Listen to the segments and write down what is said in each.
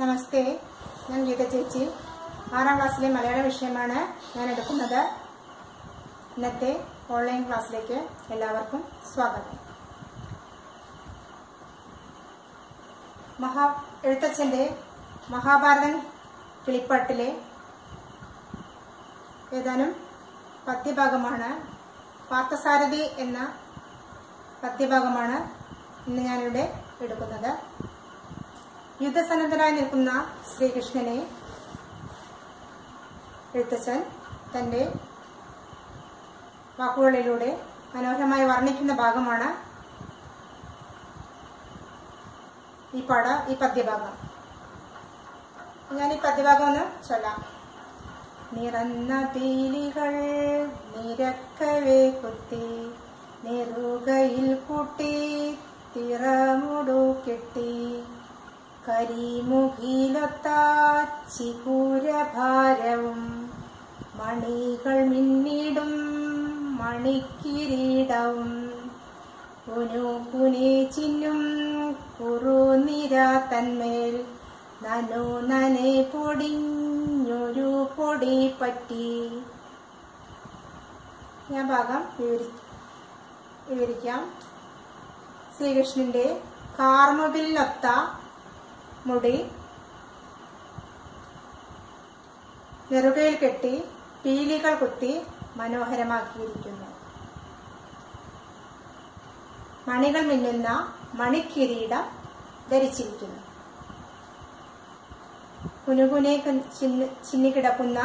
നമസ്തേ. ഞാൻ ഗീത ചേച്ചി. ആറാം ക്ലാസ്സിലെ മലയാള വിഷയമാണ് ഞാൻ എടുക്കുന്നത്. ഇന്നത്തെ ഓൺലൈൻ ക്ലാസ്സിലേക്ക് എല്ലാവർക്കും സ്വാഗതം. മഹാ എഴുത്തച്ഛന്റെ മഹാഭാരതൻ കിളിപ്പാട്ടിലെ ഏതാനും പദ്യഭാഗമാണ്. പാർത്ഥസാരഥി എന്ന പദ്യഭാഗമാണ് ഇന്ന് ഞാനിവിടെ എടുക്കുന്നത്. യുദ്ധസന്നദ്ധനായി നിൽക്കുന്ന ശ്രീകൃഷ്ണനെ എഴുത്തച്ഛൻ തന്റെ വാക്കുകളിലൂടെ മനോഹരമായി വർണിക്കുന്ന ഭാഗമാണ് ഈ പാട ഈ പദ്യഭാഗം. ഞാൻ ഈ പദ്യഭാഗം ഒന്ന് ചൊല്ലാം. നിറന്ന പീലികൾ നിരക്കവേ കുത്തി നിറുകയിൽ കുട്ടി തിറമുടു കെട്ടി. കരിമുഖിലൊത്ത ചികൂരഭാരവും മണികൾ മിന്നിടും മണിക്കിരീടവും. പുനുപുനെ ചിന്നും കുറുനിര തന്മേൽ നനു നനെ പൊടിഞ്ഞൊരു പൊടി പറ്റി. ഞാൻ ഭാഗം വിവരി വിവരിക്കാം. ശ്രീകൃഷ്ണന്റെ കാർമുകിലൊത്ത മുടി നെറുകയിൽ കെട്ടി പീലികൾ കുത്തി മനോഹരമാക്കിയിരിക്കുന്നു. മണികൾ മിന്നുന്ന മണിക്കിരീടം ധരിച്ചിരിക്കുന്നു. കുനുകുനെ ചിന്നിക്കിടക്കുന്ന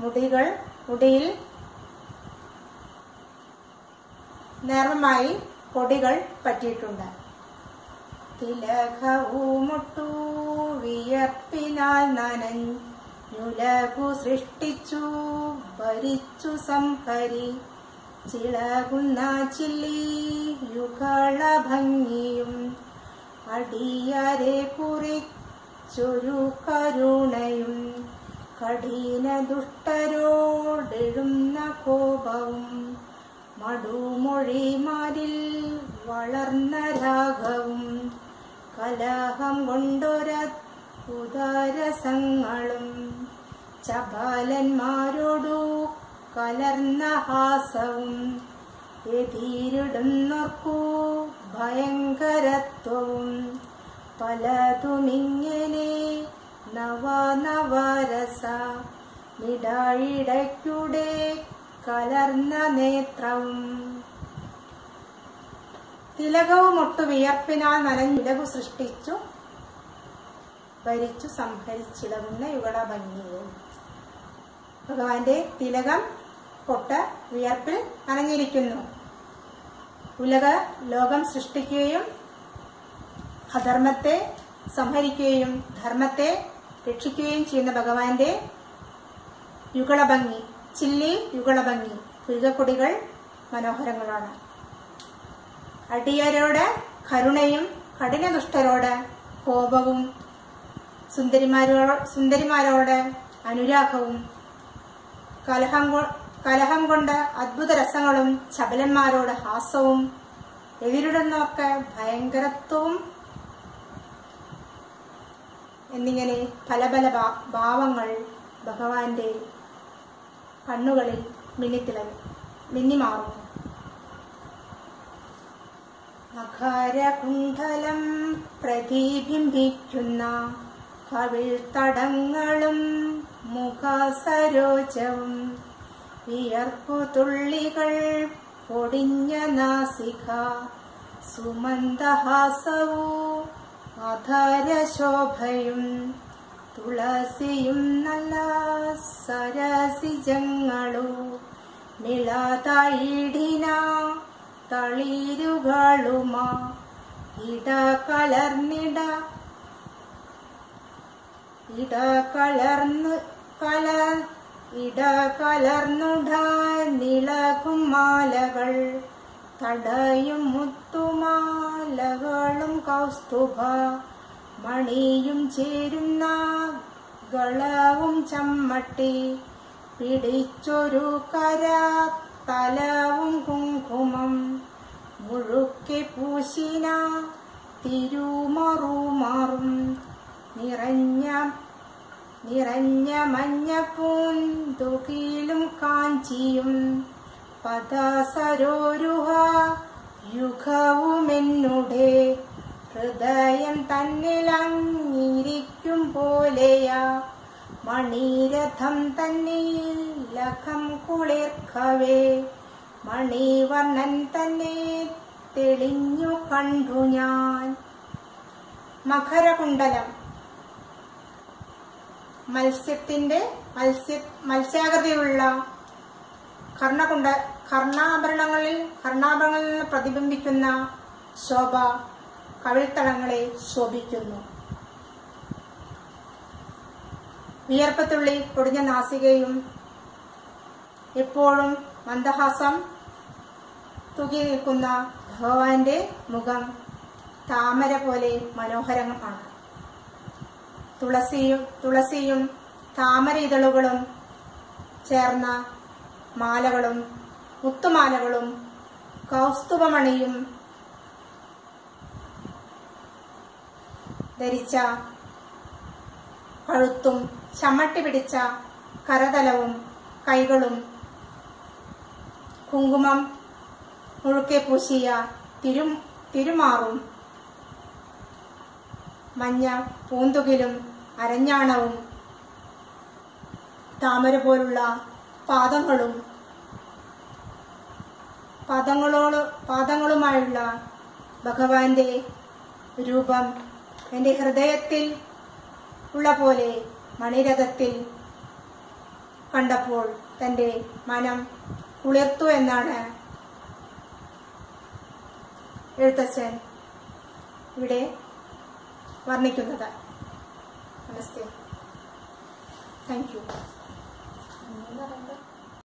മുടികൾ മുടിയിൽ നേർമമായി പൊടികൾ പറ്റിയിട്ടുണ്ട്. തിലകവുമൊട്ടു വിയർപ്പിനാൽ നനഞ്ഞുലകു സൃഷ്ടിച്ചു ഭരിച്ചു സംഹരി. ചിളകുന്ന ചില്ലി യുഗള ഭംഗിയും അടിയരെ കുറിച്ചൊരു കരുണയും. കഠിന ദുഷ്ടരോടെഴുന്ന കോപവും മടുമൊഴിമാരിൽ വളർന്ന രാഗവും കലഹം കൊണ്ടൊര ഉദാരസങ്ങളും ചപാലന്മാരോടു കലർന്ന ഹാസവും എതിരിടുന്നോർക്കു ഭയങ്കരത്വവും. പലതുമിങ്ങനെ നവനവരസ നിടായിടയ്ക്കുടെ കലർന്ന നേത്രവും തിലകവും ഒട്ടു വിയർപ്പിനാൽ നനഞ്ഞിലകു സൃഷ്ടിച്ചു ഭരിച്ചു സംഹരിച്ചിളകുന്ന യുഗള ഭംഗിയും. ഭഗവാന്റെ തിലകം പൊട്ട് വിയർപ്പിൽ നനഞ്ഞിരിക്കുന്നു. ഉലക ലോകം സൃഷ്ടിക്കുകയും അധർമ്മത്തെ സംഹരിക്കുകയും ധർമ്മത്തെ രക്ഷിക്കുകയും ചെയ്യുന്ന ഭഗവാന്റെ യുഗളഭംഗി ചില്ലി യുഗളഭംഗി പുരുകക്കൊടികൾ മനോഹരങ്ങളാണ്. അടിയരോട് കരുണയും കഠിനദുഷ്ടരോട് കോപവും സുന്ദരിമാരോ സുന്ദരിമാരോട് അനുരാഗവും കലഹം കലഹം കൊണ്ട് അത്ഭുത രസങ്ങളും ചപലന്മാരോട് ഹാസവും എതിരിടുന്നൊക്കെ ഭയങ്കരത്വവും എന്നിങ്ങനെ പല പല ഭാവങ്ങൾ ഭഗവാന്റെ കണ്ണുകളിൽ മിന്നിത്തിളങ്ങി മിന്നിമാറുന്നു അഖാരകുണ്ഠലം പ്രതിബിംബിക്കുന്ന കവിൾത്തടങ്ങളും മുഖസരോജവും വിയർപ്പുതുള്ളികൾ പൊടിഞ്ഞ നാസിക സുമന്ദഹാസവും അധരശോഭയും തുളസിയും നല്ല സരസിജങ്ങളും മിളതായിടിന തളിരുകളുമാ. ഇട കലർന്നിട. ഇട കലർന്നു കലർ ഇട കലർന്നുട നിളകും മാലകൾ. തടയും മുത്തുമാലകളും കൗസ്തുഭ. മണിയും ചേരുന്ന ഗളവും ചമ്മട്ടി. പിടിച്ചൊരു കര തലവും മുഴുക്കെ പൂശിന തിരുമറുമാറും നിറഞ്ഞ നിറഞ്ഞ മഞ്ഞപ്പൂന്തുകിലും കാഞ്ചിയും പദാസരോരുഹ യുഗവുമെന്നുടെ ഹൃദയം തന്നിലങ്ങിരിക്കും പോലെയാ. മണിരഥം തന്നിൽ ലഖം കുളിർക്കവേ. മണിവർണൻ തന്നെ തെളിഞ്ഞു കണ്ടു ഞാൻ. മകരകുണ്ടലം മത്സ്യത്തിന്റെ മത്സ്യ മത്സ്യാകൃതിയുള്ള കർണകുണ്ട കർണാഭരണങ്ങളിൽ കർണാഭരണങ്ങളിൽ നിന്ന് പ്രതിബിംബിക്കുന്ന ശോഭ കവിൾത്തളങ്ങളെ ശോഭിക്കുന്നു. വിയർപ്പത്തുള്ളി പൊടിഞ്ഞ നാസികയും എപ്പോഴും മന്ദഹാസം തൂക്കി നിൽക്കുന്ന ഭഗവാന്റെ മുഖം താമര പോലെ മനോഹരമാണ് തുളസിയും തുളസിയും താമര ഇതളുകളും ചേർന്ന മാലകളും മുത്തുമാലകളും കൗസ്തുഭമണിയും ധരിച്ച കഴുത്തും ചമ്മട്ടി പിടിച്ച കരതലവും കൈകളും കുങ്കുമം മുഴുക്കെ പൂശിയ തിരു തിരുമാറും. മഞ്ഞ പൂന്തുകിലും അരഞ്ഞാണവും. താമര പോലുള്ള പാദങ്ങളും പാദങ്ങളോട് പാദങ്ങളുമായുള്ള ഭഗവാന്റെ രൂപം എന്റെ ഹൃദയത്തിൽ ഉള്ള പോലെ മണിരഥത്തിൽ കണ്ടപ്പോൾ തന്റെ മനം കുളിർത്തു എന്നാണ് എഴുത്തച്ഛൻ ഇവിടെ വർണിക്കുന്നത്. നമസ്തേ. Thank you